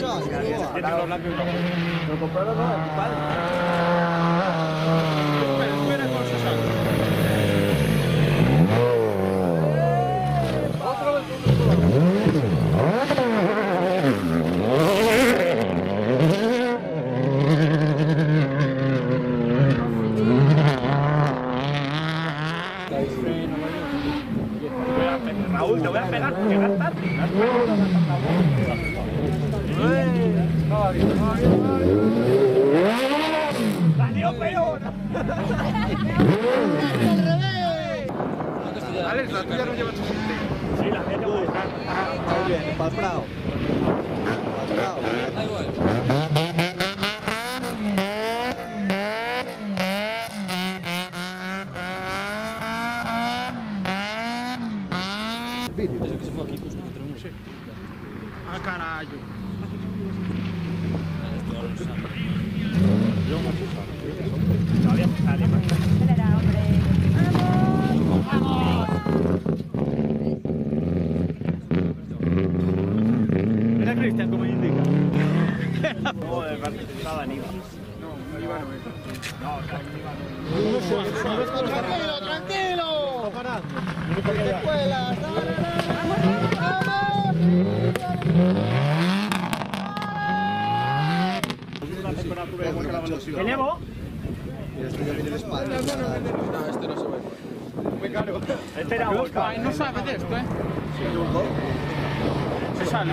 Lo compraron. Raúl, te voy a pegar porque gastas. ¡Salió peor! Alex, la lleva Sí, la gente va a buscar. Muy bien, para el Prado. Para el Prado. Vídeo. Ah, caralho. Como indica. Joder, estaba Aníbal. No, Iván no es. Tranquilo, tranquilo. Escuela. Una temperatura igual que la velocidad. ¿Tenemos? Y esto ya viene de espalda. No, este no se ve. Muy caro. Este era no sabe de esto, ¿eh? Se sale.